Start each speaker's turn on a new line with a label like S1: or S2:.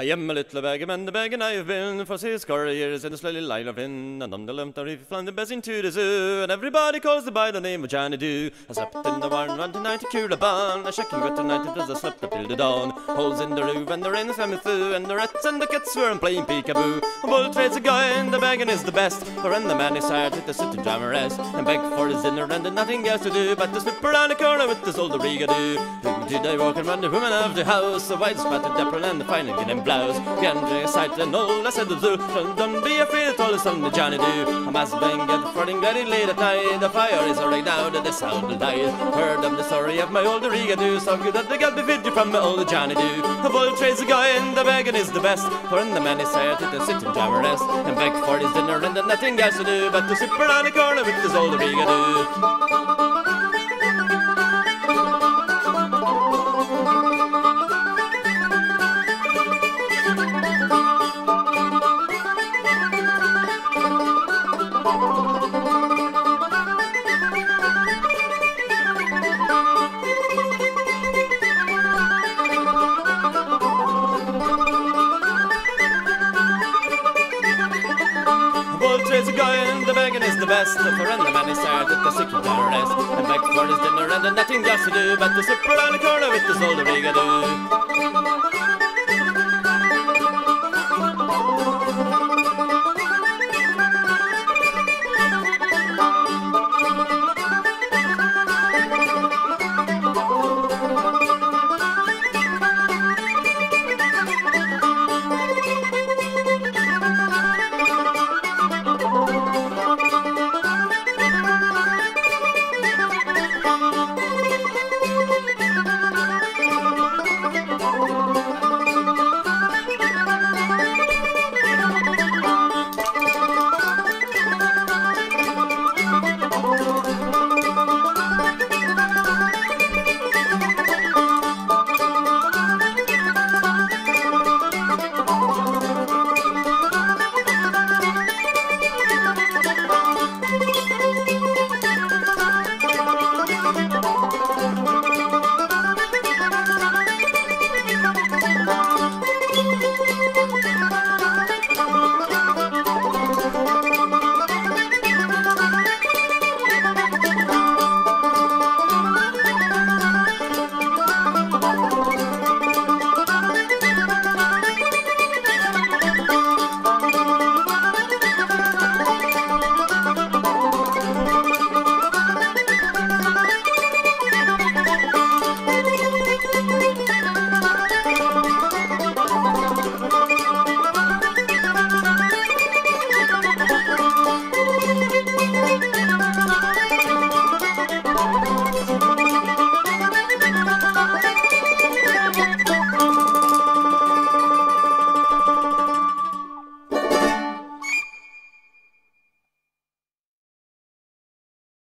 S1: I am a little beggar, and the beggar I have been for six score years in a slowly line of in, and on the lump the flying the best into the zoo, and everybody calls the by the name of Johnny Doo. I slept in the barn, run tonight to cure the barn, a shaking got tonight was a slept up till the dawn. Holes in the roof, and the rain is coming through, and the rats and the cats were playing peekaboo. A bull trades a guy, and the begging is the best, for when the man is tired, to sit and jam rest, and beg for his dinner, and nothing else to do but to slip around the corner with this old rigadoo. Who did I walk around the woman of the house, a white spotted dapper and the fine and blouse. Gandry, sight and all, I said the zoo. Don't be afraid at all, son the Johnny do. I must bang at fronting very late at night. The fire is already out and the sound will die. Heard of the story of my old Rigadoo. So good that they got the video from my old Johnny do. Of all trades a guy and the begging is the best. For in the man is tired to sit and jam rest. And beg for his dinner and nothing else to do but to sit around the corner with his old Rigadoo. Guy and the begging is the best. For when the man is tired at the sick and rest. And beg for his dinner and nothing else to do But to sit around the corner with his old rigadoo